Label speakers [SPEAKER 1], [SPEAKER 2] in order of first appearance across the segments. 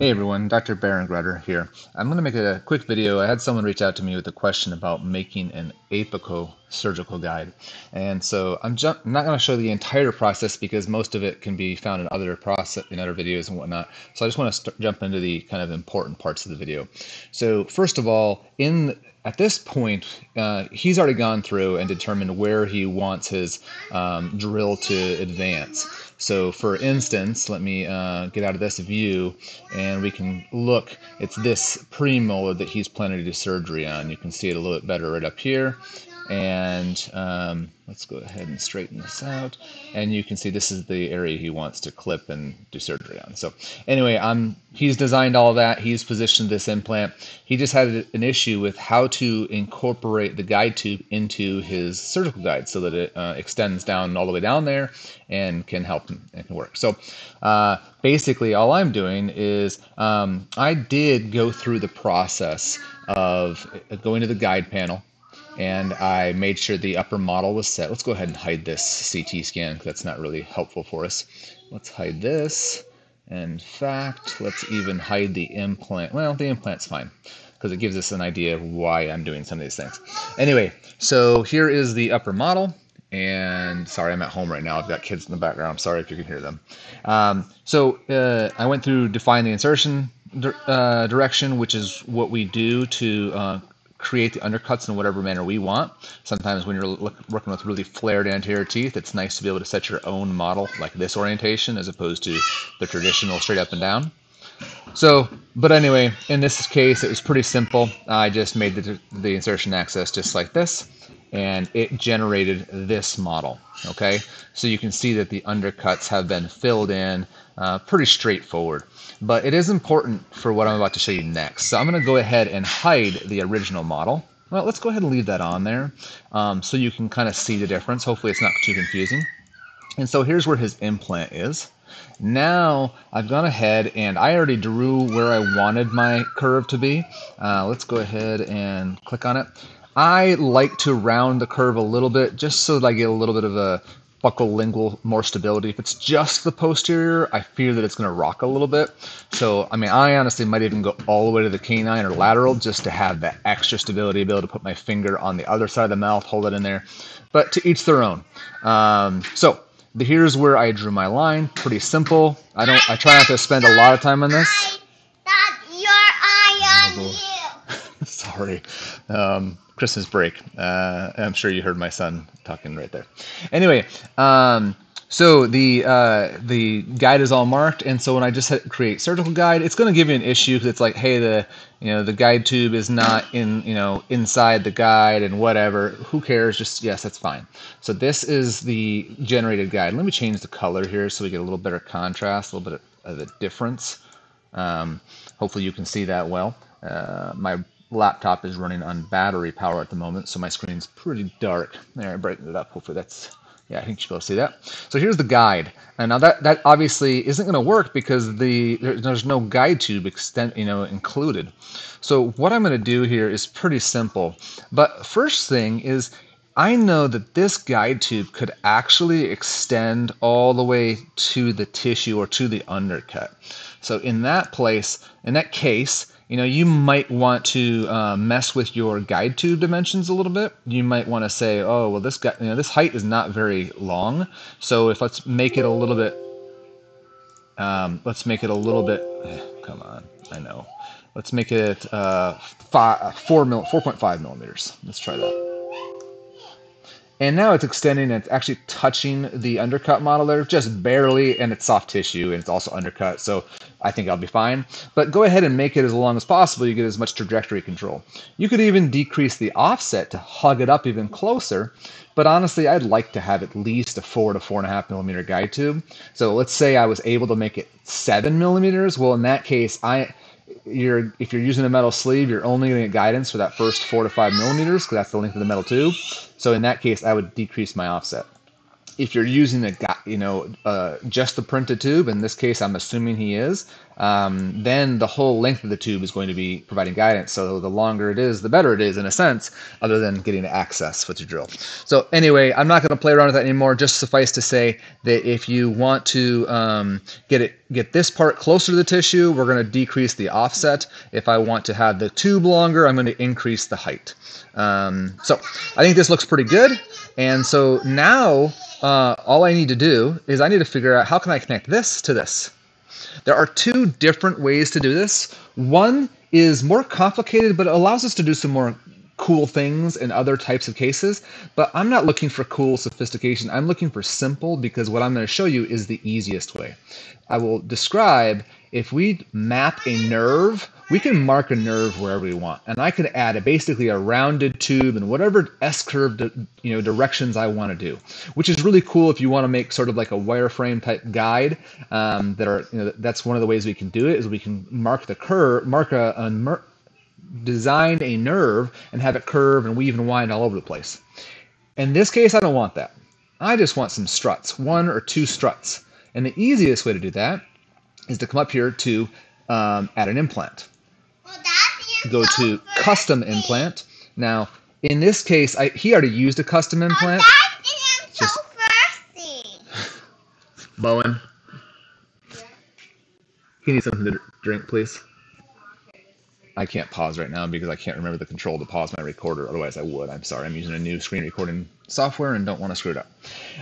[SPEAKER 1] Hey everyone, Dr. Baron Grutter here. I'm going to make a quick video. I had someone reach out to me with a question about making an apical surgical guide. And so I'm, I'm not going to show the entire process because most of it can be found in other process in other videos and whatnot. So I just want to jump into the kind of important parts of the video. So first of all, in at this point, uh, he's already gone through and determined where he wants his um, drill to advance. So for instance, let me uh, get out of this view and we can look, it's this premolar that he's planning to do surgery on. You can see it a little bit better right up here and um, let's go ahead and straighten this out. And you can see this is the area he wants to clip and do surgery on. So anyway I'm he's designed all that. He's positioned this implant. He just had an issue with how to incorporate the guide tube into his surgical guide so that it uh, extends down all the way down there and can help him and can work. So uh, basically all I'm doing is um, I did go through the process of going to the guide panel and I made sure the upper model was set. Let's go ahead and hide this CT scan because that's not really helpful for us. Let's hide this. In fact, let's even hide the implant. Well, the implant's fine because it gives us an idea of why I'm doing some of these things. Anyway, so here is the upper model. And sorry, I'm at home right now. I've got kids in the background. I'm sorry if you can hear them. Um, so uh, I went through define the insertion uh, direction, which is what we do to uh, create the undercuts in whatever manner we want. Sometimes when you're look, working with really flared anterior teeth, it's nice to be able to set your own model like this orientation as opposed to the traditional straight up and down. So, but anyway, in this case, it was pretty simple. I just made the, the insertion axis just like this, and it generated this model, okay? So you can see that the undercuts have been filled in uh, pretty straightforward. But it is important for what I'm about to show you next. So I'm going to go ahead and hide the original model. Well, let's go ahead and leave that on there um, so you can kind of see the difference. Hopefully it's not too confusing. And so here's where his implant is. Now I've gone ahead and I already drew where I wanted my curve to be. Uh, let's go ahead and click on it. I like to round the curve a little bit just so that I get a little bit of a buccal lingual more stability. If it's just the posterior, I fear that it's going to rock a little bit. So, I mean, I honestly might even go all the way to the canine or lateral just to have that extra stability, be able to put my finger on the other side of the mouth, hold it in there. But to each their own. Um, so, the here's where I drew my line. Pretty simple. I don't. I try not to spend a lot of time on this.
[SPEAKER 2] Dad, your eye on you.
[SPEAKER 1] Sorry. Um, Christmas break. Uh, I'm sure you heard my son talking right there. Anyway, um, so the uh, the guide is all marked, and so when I just hit create surgical guide, it's going to give you an issue because it's like, hey, the you know the guide tube is not in you know inside the guide and whatever. Who cares? Just yes, that's fine. So this is the generated guide. Let me change the color here so we get a little better contrast, a little bit of a difference. Um, hopefully you can see that well. Uh, my laptop is running on battery power at the moment, so my screen's pretty dark. There, I brightened it up. Hopefully that's, yeah, I think you should be see that. So here's the guide. And now that, that obviously isn't going to work because the there, there's no guide tube extent, you know, included. So what I'm going to do here is pretty simple. But first thing is I know that this guide tube could actually extend all the way to the tissue or to the undercut. So in that place, in that case, you know, you might want to uh, mess with your guide tube dimensions a little bit. You might want to say, oh, well, this guy, you know, this height is not very long. So if let's make it a little bit, um, let's make it a little bit, eh, come on, I know. Let's make it uh, five, four mil, 4.5 millimeters. Let's try that. And now it's extending and it's actually touching the undercut model there just barely, and it's soft tissue and it's also undercut, so I think I'll be fine. But go ahead and make it as long as possible. You get as much trajectory control. You could even decrease the offset to hug it up even closer, but honestly, I'd like to have at least a four to four and a half millimeter guide tube. So let's say I was able to make it seven millimeters. Well, in that case, I you're if you're using a metal sleeve, you're only going to get guidance for that first four to five millimeters because that's the length of the metal tube. So in that case, I would decrease my offset. If you're using the you know uh, just the printed tube, in this case I'm assuming he is, um, then the whole length of the tube is going to be providing guidance. So the longer it is, the better it is in a sense, other than getting access with your drill. So anyway, I'm not going to play around with that anymore. Just suffice to say that if you want to um, get it get this part closer to the tissue, we're going to decrease the offset. If I want to have the tube longer, I'm going to increase the height. Um, so I think this looks pretty good. And so now uh, all I need to do is I need to figure out how can I connect this to this. There are two different ways to do this. One is more complicated, but it allows us to do some more cool things in other types of cases, but I'm not looking for cool sophistication. I'm looking for simple because what I'm going to show you is the easiest way. I will describe if we map a nerve, we can mark a nerve wherever we want. And I could add a, basically a rounded tube and whatever S-curve you know, directions I want to do, which is really cool if you want to make sort of like a wireframe type guide um, that are, you know, that's one of the ways we can do it is we can mark the curve, mark a, a design a nerve and have it curve and weave and wind all over the place. In this case, I don't want that. I just want some struts, one or two struts. And the easiest way to do that is to come up here to um, add an implant. Go to custom implant. Now, in this case, I, he already used a custom
[SPEAKER 2] Oh,
[SPEAKER 1] implant.
[SPEAKER 2] Just...
[SPEAKER 1] Bowen, you need something to drink, please? I can't pause right now because I can't remember the control to pause my recorder. Otherwise, I would. I'm sorry. I'm using a new screen recording software and don't want to screw it up.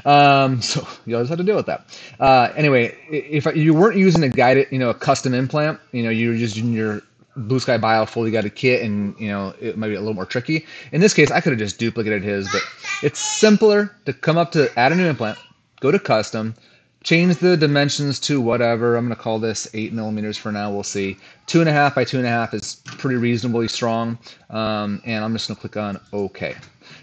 [SPEAKER 1] Um, so you always have to deal with that. Uh, anyway, if you weren't using a guided, you know, a custom implant, you know, you were just using your Blue Sky Bio fully guided kit, and you know, it might be a little more tricky. In this case, I could have just duplicated his, but it's simpler to come up to add a new implant, go to custom, change the dimensions to whatever. I'm going to call this 8 millimeters for now. We'll see. 2.5 by 2.5 is pretty reasonably strong. Um, and I'm just going to click on OK.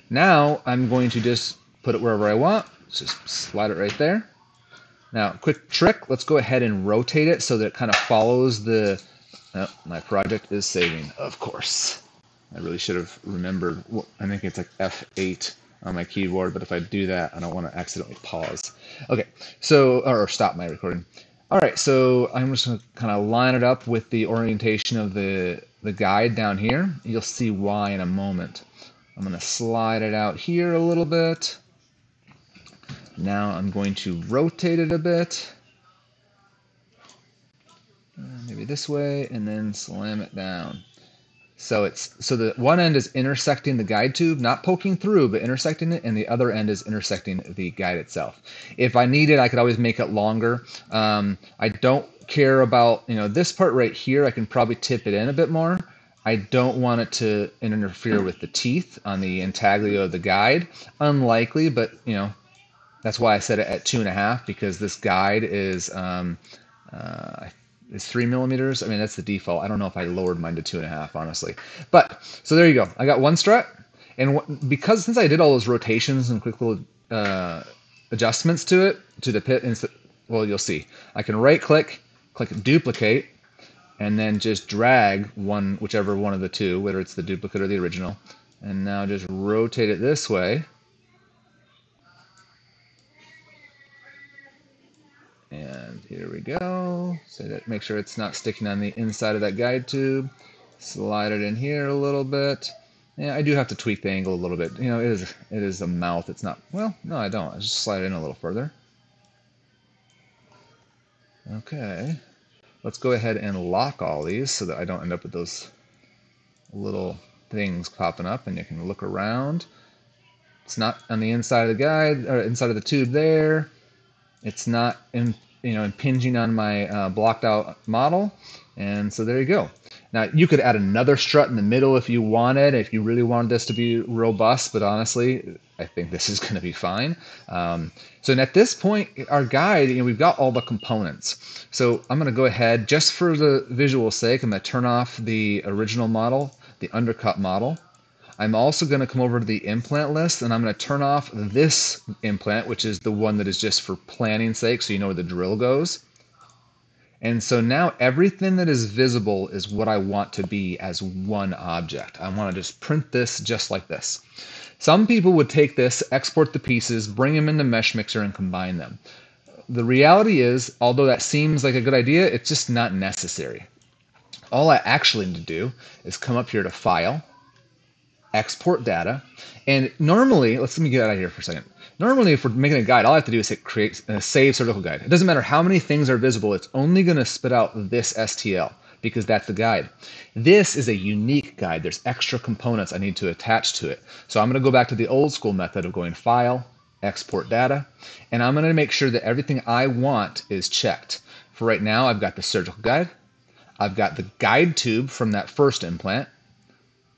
[SPEAKER 1] Now I'm going to just put it wherever I want. Just slide it right there. Now, quick trick. Let's go ahead and rotate it so that it kind of follows the... Oh, my project is saving, of course. I really should have remembered. I think it's like F8 on my keyboard, but if I do that, I don't want to accidentally pause. Okay, so, or stop my recording. All right, so I'm just going to kind of line it up with the orientation of the, the guide down here. You'll see why in a moment. I'm going to slide it out here a little bit. Now I'm going to rotate it a bit. Uh, maybe this way, and then slam it down. So it's so the one end is intersecting the guide tube, not poking through, but intersecting it, and the other end is intersecting the guide itself. If I needed, I could always make it longer. Um, I don't care about you know this part right here. I can probably tip it in a bit more. I don't want it to interfere with the teeth on the intaglio of the guide. Unlikely, but you know that's why I set it at two and a half because this guide is um, uh, is three millimeters. I mean, that's the default. I don't know if I lowered mine to two and a half, honestly. But so there you go. I got one strut, and because since I did all those rotations and quick little uh, adjustments to it to the pit, well, you'll see. I can right click, click duplicate, and then just drag one, whichever one of the two, whether it's the duplicate or the original, and now just rotate it this way. Here we go. So that make sure it's not sticking on the inside of that guide tube. Slide it in here a little bit. Yeah, I do have to tweak the angle a little bit. You know, it is it is a mouth. It's not well. No, I don't. I just slide it in a little further. Okay. Let's go ahead and lock all these so that I don't end up with those little things popping up. And you can look around. It's not on the inside of the guide or inside of the tube there. It's not in, you know impinging on my uh, blocked out model. And so there you go. Now you could add another strut in the middle if you wanted, if you really wanted this to be robust, but honestly, I think this is going to be fine. Um, so at this point, our guide, you know, we've got all the components. So I'm going to go ahead, just for the visual sake, I'm going to turn off the original model, the undercut model. I'm also going to come over to the implant list and I'm going to turn off this implant, which is the one that is just for planning sake, so you know where the drill goes. And so now everything that is visible is what I want to be as one object. I want to just print this just like this. Some people would take this, export the pieces, bring them into Meshmixer and combine them. The reality is, although that seems like a good idea, it's just not necessary. All I actually need to do is come up here to File, Export Data, and normally, let's let me get out of here for a second. Normally, if we're making a guide, all I have to do is hit create, uh, save surgical guide. It doesn't matter how many things are visible, it's only going to spit out this STL because that's the guide. This is a unique guide. There's extra components I need to attach to it. So I'm going to go back to the old school method of going File, Export Data, and I'm going to make sure that everything I want is checked. For right now, I've got the surgical guide, I've got the guide tube from that first implant,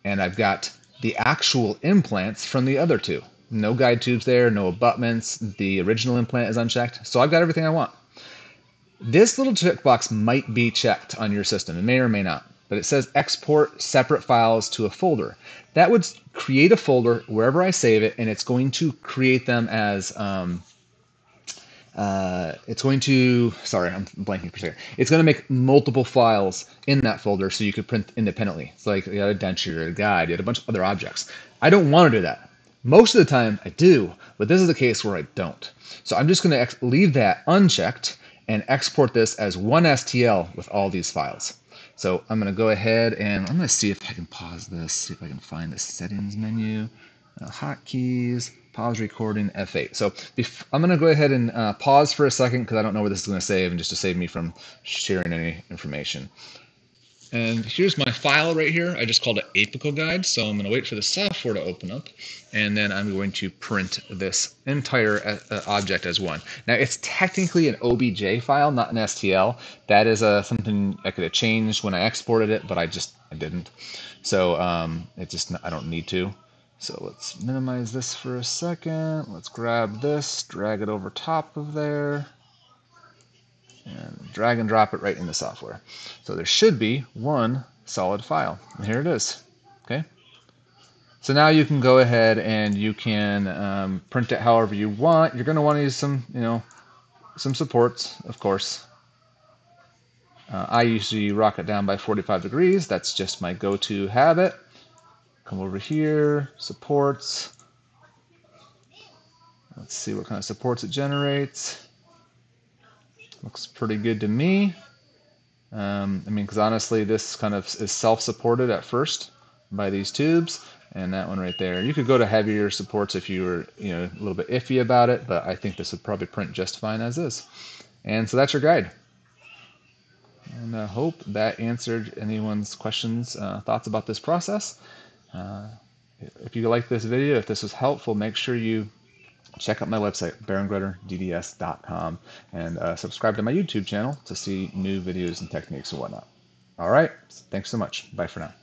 [SPEAKER 1] and I've got the actual implants from the other two. No guide tubes there, no abutments. The original implant is unchecked. So I've got everything I want. This little checkbox might be checked on your system. It may or may not. But it says export separate files to a folder. That would create a folder wherever I save it, and it's going to create them as um, uh, it's going to, sorry, I'm blanking for a second. It's going to make multiple files in that folder so you could print independently. It's like you got a denture, a guide, you had a bunch of other objects. I don't want to do that. Most of the time I do, but this is a case where I don't. So I'm just going to leave that unchecked and export this as one STL with all these files. So I'm going to go ahead and I'm going to see if I can pause this, see if I can find the settings menu, uh, hotkeys, pause recording F8. So I'm going to go ahead and uh, pause for a second because I don't know where this is going to save and just to save me from sharing any information. And here's my file right here. I just called it Apical Guide. So I'm going to wait for the software to open up. And then I'm going to print this entire uh, uh object as one. Now, it's technically an OBJ file, not an STL. That is uh, something I could have changed when I exported it, but I just I didn't. So um, it just I don't need to. So let's minimize this for a second. Let's grab this, drag it over top of there and drag and drop it right in the software. So there should be one solid file. And here it is. Okay. So now you can go ahead and you can um, print it however you want. You're going to want to use some, you know, some supports, of course. Uh, I usually rock it down by 45 degrees. That's just my go-to habit. Come over here, supports. Let's see what kind of supports it generates. Looks pretty good to me. Um, I mean, because honestly, this kind of is self-supported at first by these tubes, and that one right there. You could go to heavier supports if you were, you know, a little bit iffy about it, but I think this would probably print just fine as is. And so that's your guide. And I hope that answered anyone's questions, uh, thoughts about this process. Uh, if you like this video, if this was helpful, make sure you check out my website, barongrutterdds.com, and uh, subscribe to my YouTube channel to see new videos and techniques and whatnot. All right, thanks so much. Bye for now.